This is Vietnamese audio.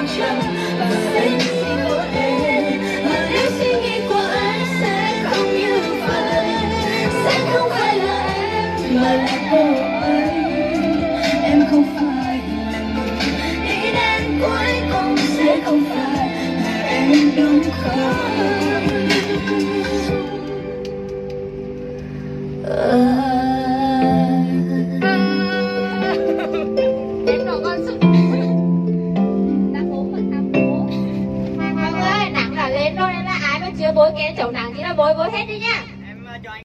bao trần và anh xin của em. Và nếu suy nghĩ của anh sẽ không như vậy, sẽ không phải là em, mà là cô ấy. Em không phải là người đi đến cuối cùng sẽ không phải là em đúng không? Em Vâng ơi, em là ai mà chưa bôi cái chống nắng thì là bôi bôi hết đi nha. Ờ,